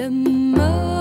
怎么